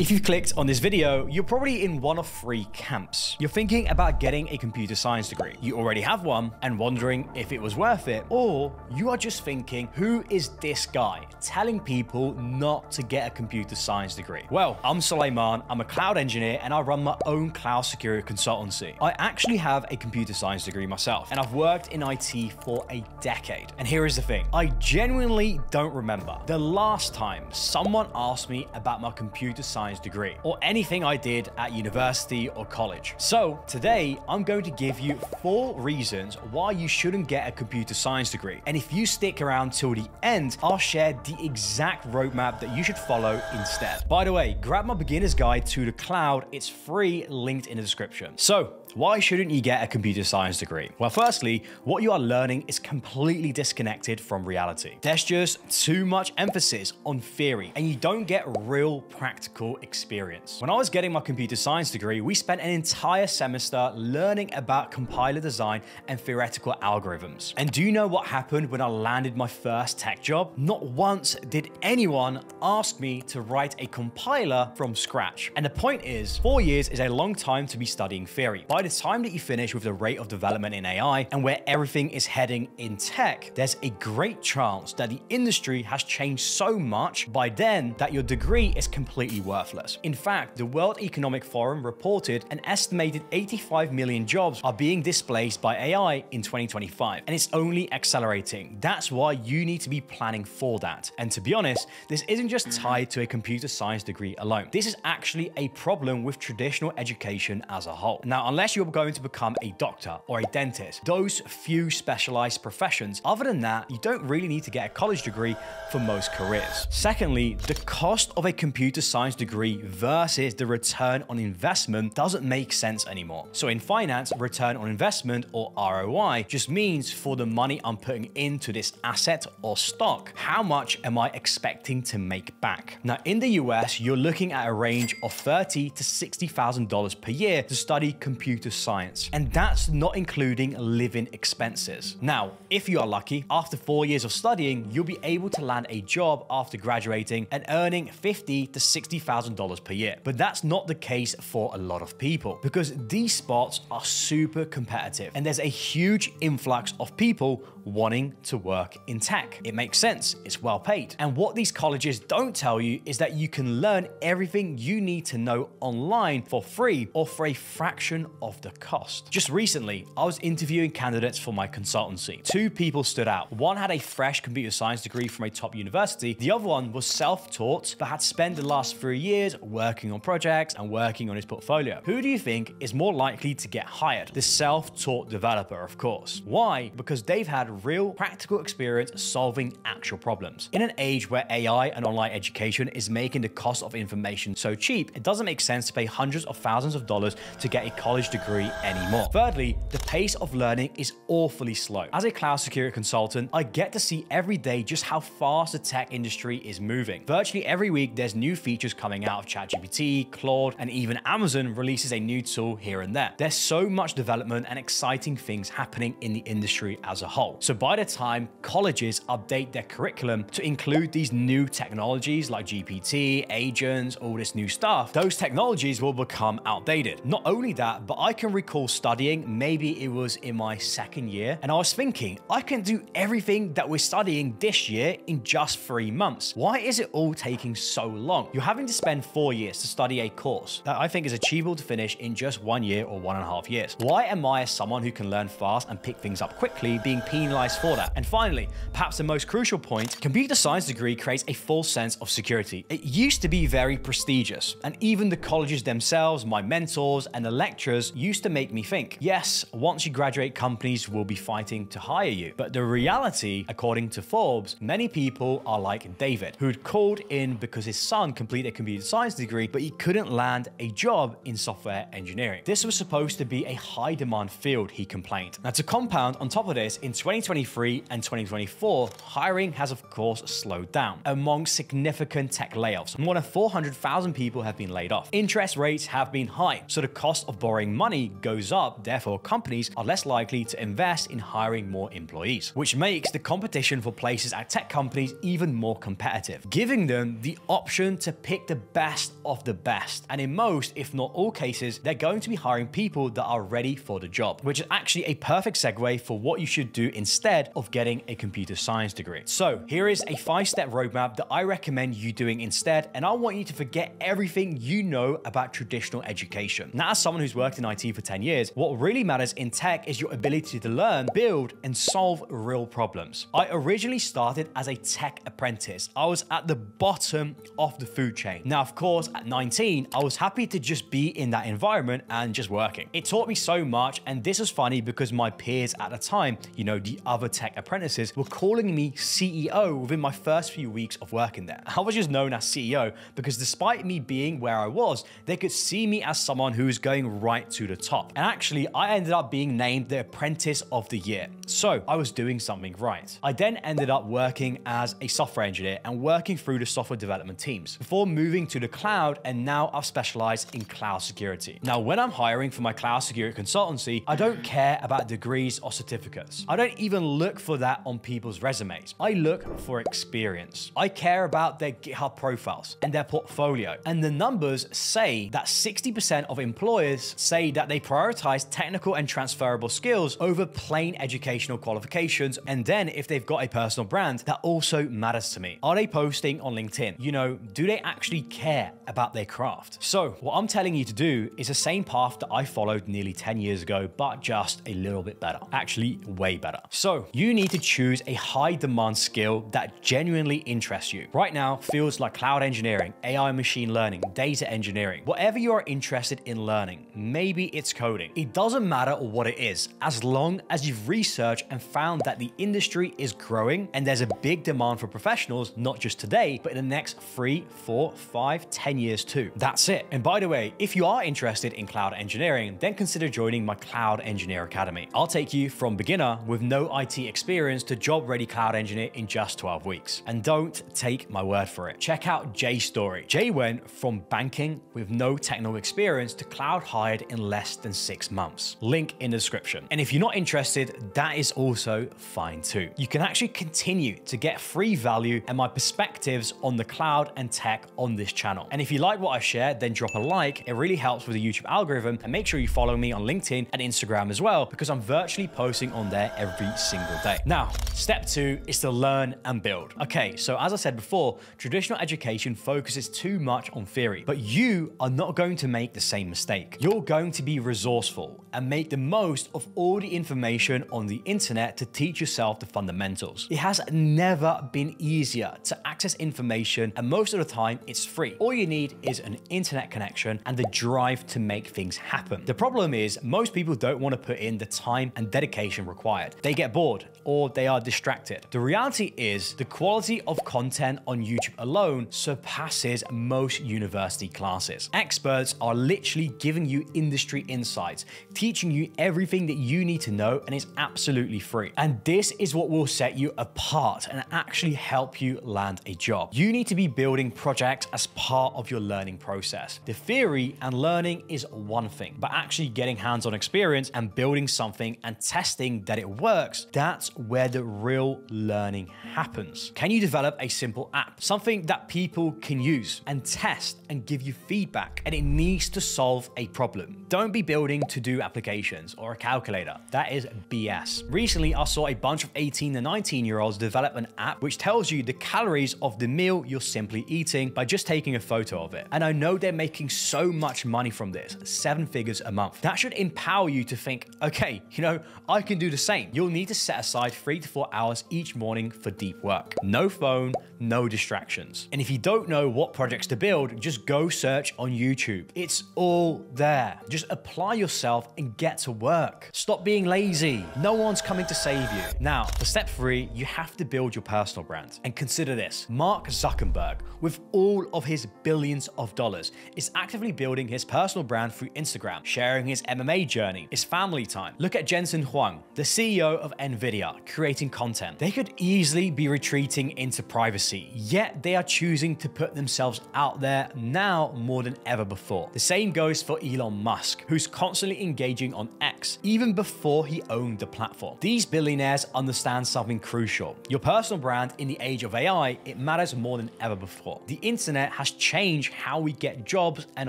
If you've clicked on this video, you're probably in one of three camps. You're thinking about getting a computer science degree. You already have one and wondering if it was worth it, or you are just thinking, who is this guy telling people not to get a computer science degree? Well, I'm Soleyman, I'm a cloud engineer and I run my own cloud security consultancy. I actually have a computer science degree myself and I've worked in IT for a decade. And here is the thing, I genuinely don't remember the last time someone asked me about my computer science science degree or anything I did at university or college. So today I'm going to give you four reasons why you shouldn't get a computer science degree. And if you stick around till the end, I'll share the exact roadmap that you should follow instead. By the way, grab my beginner's guide to the cloud. It's free, linked in the description. So why shouldn't you get a computer science degree? Well, firstly, what you are learning is completely disconnected from reality. There's just too much emphasis on theory and you don't get real practical experience. When I was getting my computer science degree, we spent an entire semester learning about compiler design and theoretical algorithms. And do you know what happened when I landed my first tech job? Not once did anyone ask me to write a compiler from scratch. And the point is, four years is a long time to be studying theory. By by the time that you finish with the rate of development in AI and where everything is heading in tech, there's a great chance that the industry has changed so much by then that your degree is completely worthless. In fact, the World Economic Forum reported an estimated 85 million jobs are being displaced by AI in 2025, and it's only accelerating. That's why you need to be planning for that. And to be honest, this isn't just tied to a computer science degree alone. This is actually a problem with traditional education as a whole. Now, unless unless you're going to become a doctor or a dentist, those few specialized professions. Other than that, you don't really need to get a college degree for most careers. Secondly, the cost of a computer science degree versus the return on investment doesn't make sense anymore. So in finance, return on investment or ROI just means for the money I'm putting into this asset or stock, how much am I expecting to make back? Now, in the US, you're looking at a range of 30 to $60,000 per year to study computer computer science, and that's not including living expenses. Now, if you are lucky, after four years of studying, you'll be able to land a job after graduating and earning fifty to $60,000 per year. But that's not the case for a lot of people because these spots are super competitive and there's a huge influx of people wanting to work in tech. It makes sense, it's well paid. And what these colleges don't tell you is that you can learn everything you need to know online for free or for a fraction of the cost. Just recently, I was interviewing candidates for my consultancy. Two people stood out. One had a fresh computer science degree from a top university. The other one was self-taught, but had spent the last three years working on projects and working on his portfolio. Who do you think is more likely to get hired? The self-taught developer, of course. Why? Because they've had real practical experience solving actual problems. In an age where AI and online education is making the cost of information so cheap, it doesn't make sense to pay hundreds of thousands of dollars to get a college degree anymore. Thirdly, the pace of learning is awfully slow. As a cloud security consultant, I get to see every day just how fast the tech industry is moving. Virtually every week, there's new features coming out of ChatGPT, Claude, and even Amazon releases a new tool here and there. There's so much development and exciting things happening in the industry as a whole. So by the time colleges update their curriculum to include these new technologies like GPT, agents, all this new stuff, those technologies will become outdated. Not only that, but I can recall studying, maybe it was in my second year, and I was thinking, I can do everything that we're studying this year in just three months. Why is it all taking so long? You're having to spend four years to study a course that I think is achievable to finish in just one year or one and a half years. Why am I, as someone who can learn fast and pick things up quickly, being penalized for that? And finally, perhaps the most crucial point, computer science degree creates a false sense of security. It used to be very prestigious, and even the colleges themselves, my mentors, and the lecturers used to make me think, yes, once you graduate, companies will be fighting to hire you. But the reality, according to Forbes, many people are like David, who'd called in because his son completed a computer science degree, but he couldn't land a job in software engineering. This was supposed to be a high demand field, he complained. Now, to compound on top of this, in 2023 and 2024, hiring has of course slowed down among significant tech layoffs. More than 400,000 people have been laid off. Interest rates have been high, so the cost of borrowing money goes up, therefore companies are less likely to invest in hiring more employees, which makes the competition for places at tech companies even more competitive, giving them the option to pick the best of the best. And in most, if not all cases, they're going to be hiring people that are ready for the job, which is actually a perfect segue for what you should do instead of getting a computer science degree. So here is a five step roadmap that I recommend you doing instead. And I want you to forget everything you know about traditional education. Now, as someone who's worked in IT for 10 years, what really matters in tech is your ability to learn, build, and solve real problems. I originally started as a tech apprentice. I was at the bottom of the food chain. Now, of course, at 19, I was happy to just be in that environment and just working. It taught me so much, and this is funny because my peers at the time, you know, the other tech apprentices, were calling me CEO within my first few weeks of working there. I was just known as CEO because despite me being where I was, they could see me as someone who was going right to the top. And actually, I ended up being named the Apprentice of the Year. So I was doing something right. I then ended up working as a software engineer and working through the software development teams before moving to the cloud. And now I've specialized in cloud security. Now, when I'm hiring for my cloud security consultancy, I don't care about degrees or certificates. I don't even look for that on people's resumes. I look for experience. I care about their GitHub profiles and their portfolio. And the numbers say that 60% of employers say that they prioritize technical and transferable skills over plain educational qualifications. And then if they've got a personal brand, that also matters to me. Are they posting on LinkedIn? You know, do they actually care about their craft? So what I'm telling you to do is the same path that I followed nearly 10 years ago, but just a little bit better. Actually, way better. So you need to choose a high demand skill that genuinely interests you. Right now, fields like cloud engineering, AI machine learning, data engineering, whatever you are interested in learning, maybe it's coding. It doesn't matter what it is, as long as you've researched and found that the industry is growing and there's a big demand for professionals, not just today, but in the next three, four, five, ten years too. That's it. And by the way, if you are interested in cloud engineering, then consider joining my Cloud Engineer Academy. I'll take you from beginner with no IT experience to job ready cloud engineer in just 12 weeks. And don't take my word for it. Check out Jay's story. Jay went from banking with no technical experience to cloud hired in less than six months. Link in the description. And if you're not interested, that is also fine too. You can actually continue to get free value and my perspectives on the cloud and tech on this channel. And if you like what I share, then drop a like. It really helps with the YouTube algorithm and make sure you follow me on LinkedIn and Instagram as well, because I'm virtually posting on there single day. Now, step two is to learn and build. Okay, so as I said before, traditional education focuses too much on theory, but you are not going to make the same mistake. You're going to be resourceful and make the most of all the information on the internet to teach yourself the fundamentals. It has never been easier to access information, and most of the time it's free. All you need is an internet connection and the drive to make things happen. The problem is most people don't want to put in the time and dedication required. They get bored or they are distracted. The reality is the quality of content on YouTube alone surpasses most university classes. Experts are literally giving you industry insights, teaching you everything that you need to know, and it's absolutely free. And this is what will set you apart and actually help you land a job. You need to be building projects as part of your learning process. The theory and learning is one thing, but actually getting hands-on experience and building something and testing that it works, that's where the real learning happens. Can you develop a simple app, something that people can use and test and give you feedback? And it needs to solve a problem. Don't be building to-do applications or a calculator. That is BS. Recently, I saw a bunch of 18 to 19 year olds develop an app which tells you the calories of the meal you're simply eating by just taking a photo of it. And I know they're making so much money from this, seven figures a month. That should empower you to think, okay, you know, I can do the same. You'll need to set aside three to four hours each morning for deep work. No phone, no distractions. And if you don't know what projects to build, just go search on YouTube. It's all there. Just apply yourself and get to work. Stop being lazy. No one's coming to save you. Now, for step three, you have to build your personal brand. And consider this Mark Zuckerberg, with all of his billions of dollars, is actively building his personal brand through Instagram, sharing his MMA journey, his family time. Look at Jensen Huang, the CEO of Nvidia, creating content. They could easily be retreating into privacy, yet they are choosing to put themselves out there now more than ever before. The same goes for Elon Musk, who's constantly engaging on X, even before he owned the platform. These billionaires understand something crucial. Your personal brand in the age of AI, it matters more than ever before. The internet has changed how we get jobs and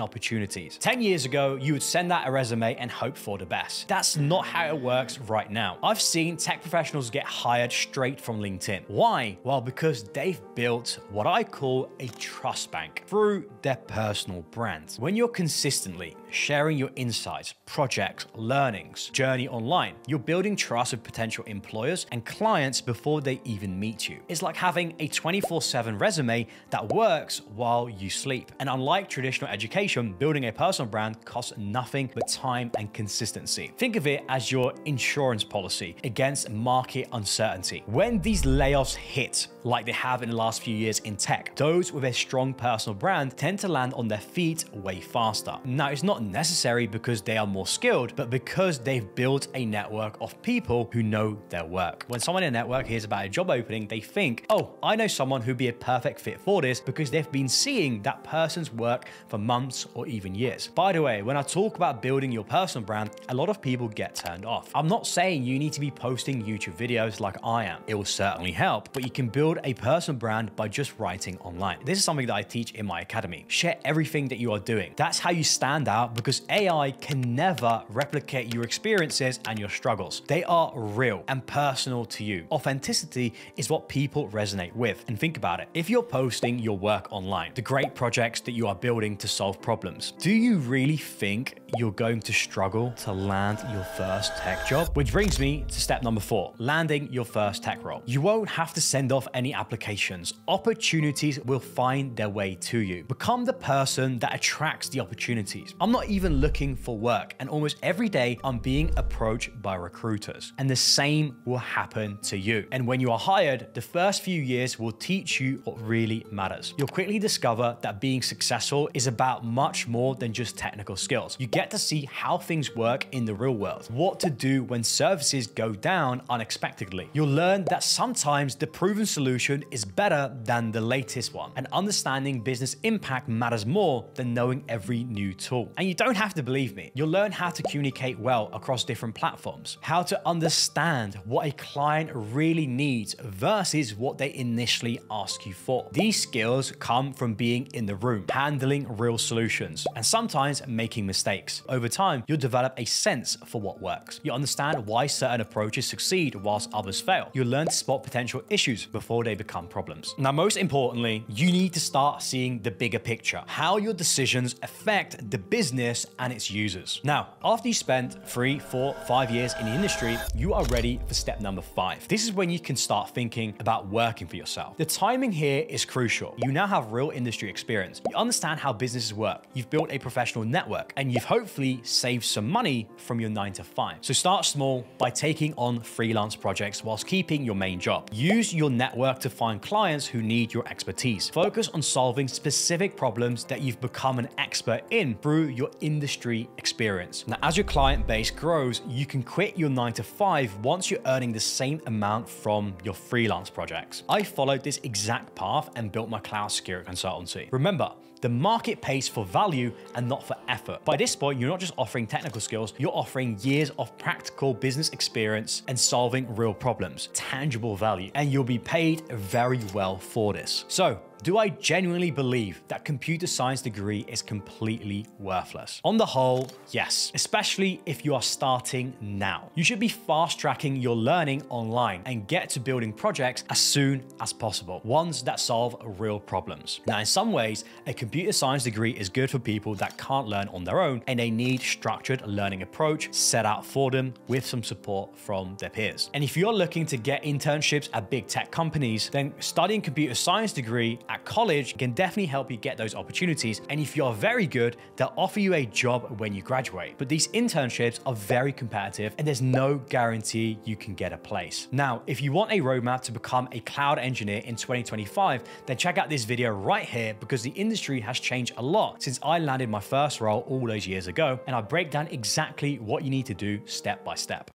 opportunities. 10 years ago, you would send out a resume and hope for the best. That's not how it works right now. I've seen tech professionals get hired straight from LinkedIn. Why? Well, because they've built what I call a trust bank through their personal brand. When you're consistently sharing your insights, projects, learnings, journey online, you're building trust with potential employers and clients before they even meet you. It's like having a 24 7 resume that works while you sleep. And unlike traditional education, building a personal brand costs nothing but time and consistency. Think of it as your insurance policy against market uncertainty. When these layoffs hit, like they have in the last few years in tech, those with a strong personal brand tend to land on their feet way faster. Now, it's not necessary because they are more skilled, but because they've built a network of people who know their work. When someone in a network hears about a job opening, they think, oh, I know someone who'd be a perfect fit for this because they've been seeing that person's work for months or even years. By the way, when I talk about building your personal brand, a lot of people get turned off. I'm not saying you need to be posting YouTube videos like I am. It will certainly help, but you can build a personal brand by just writing online. This is something that I teach in my academy. Share everything that you are doing. That's how you stand out because AI can never replicate your experiences and your struggles. They are real and personal to you. Authenticity is what people resonate with. And think about it. If you're posting your work online, the great projects that you are building to solve problems, do you really think you're going to struggle to land your first tech job? Which brings me to step number four, landing your first tech role. You won't have to send off any applications. Opportunities will find their way to you. Become the person that attracts the opportunities. I'm not even looking for work and almost every day I'm being approached by recruiters. And the same will happen to you. And when you are hired, the first few years will teach you what really matters. You'll quickly discover that being successful is about much more than just technical skills. You get to see how things work in the real world, what to do when services go down unexpectedly. You'll learn that sometimes the proven solution is better than the latest one, and understanding business impact matters more than knowing every new tool. And you don't have to believe me. You'll learn how to communicate well across different platforms, how to understand what a client really needs versus what they initially ask you for. These skills come from being in the room, handling real solutions, and sometimes making mistakes. Over time, you'll develop a sense for what works. You understand why certain approaches succeed whilst others fail. You'll learn to spot potential issues before they become problems. Now, most importantly, you need to start seeing the bigger picture, how your decisions affect the business and its users. Now, after you spend three, four, five years in the industry, you are ready for step number five. This is when you can start thinking about working for yourself. The timing here is crucial. You now have real industry experience. You understand how businesses work. You've built a professional network and you've hopefully saved some money from your nine to five. So start small by taking on freelance projects whilst keeping your main job. Use your network to find clients who need your expertise. Focus on solving specific problems that you've become an expert in through your industry experience. Now, as your client base grows, you can quit your nine to five once you're earning the same amount from your freelance projects. I followed this exact path and built my cloud security consultancy. Remember, the market pays for value and not for effort. By this point, you're not just offering technical skills, you're offering years of practical business experience and solving real problems, tangible value, and you'll be paid very well for this. So, do I genuinely believe that computer science degree is completely worthless? On the whole, yes, especially if you are starting now. You should be fast tracking your learning online and get to building projects as soon as possible, ones that solve real problems. Now, in some ways, a computer science degree is good for people that can't learn on their own and they need structured learning approach set out for them with some support from their peers. And if you're looking to get internships at big tech companies, then studying computer science degree at college can definitely help you get those opportunities. And if you're very good, they'll offer you a job when you graduate. But these internships are very competitive and there's no guarantee you can get a place. Now, if you want a roadmap to become a cloud engineer in 2025, then check out this video right here because the industry has changed a lot since I landed my first role all those years ago. And I break down exactly what you need to do step by step.